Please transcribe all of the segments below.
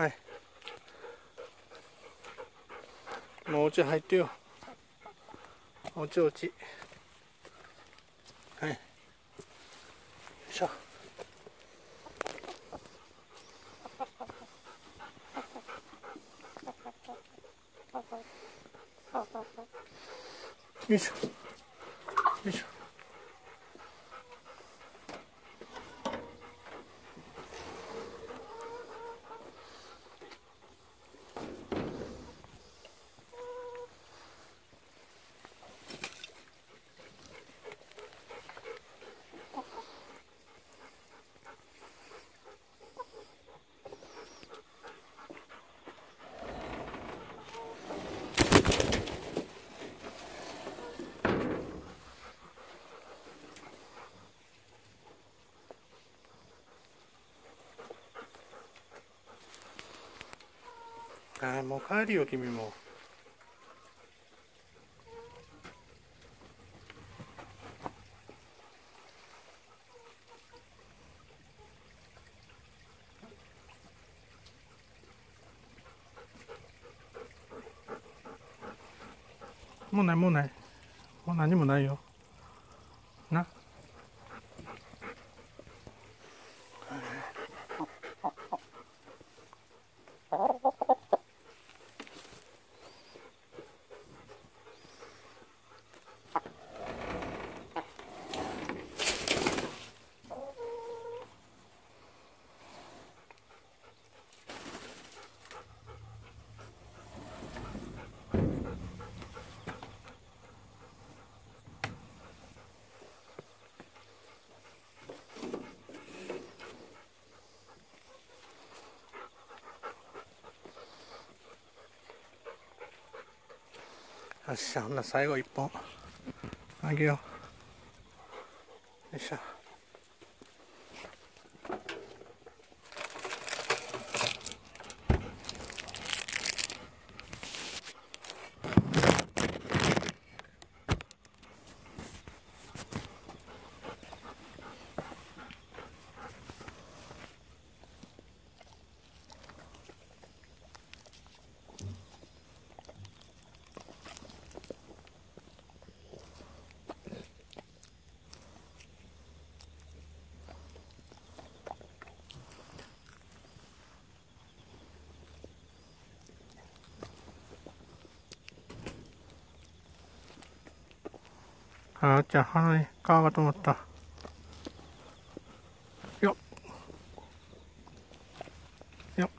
はい。もうお家入ってよ。おちおち。はい。よいしょ。よいしょ。よいしょ。ああもう帰るよ君も。もうないもうない。もう何もないよ。な。よっしゃほんな最後一本。あげよう。よいしょ。あっちゃん鼻に皮が止まった。よっ。よっ。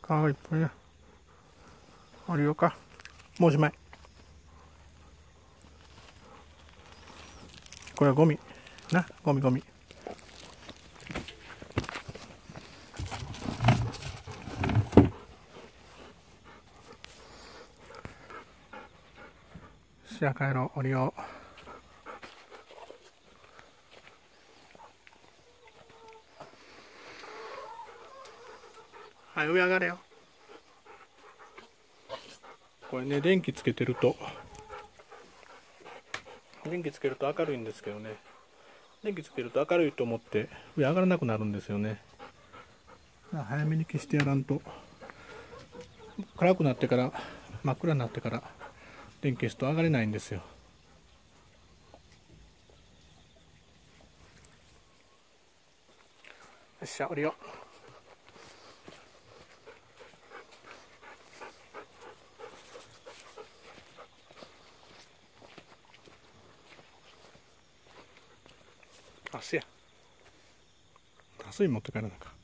皮がいっぱいやありようか。もうおしまい。これはゴミ。なゴミゴミ。しゃ帰ろう降りようはい上上がれよ。これね電気つけてると。電気つけると明るいんですけどね。電気つけると明るいと思って上上がらなくなるんですよね。早めに消してやらんと。暗くなってから真っ暗になってから電気消すと上がれないんですよよっしゃ降りようあすや。あすい持って帰らなか。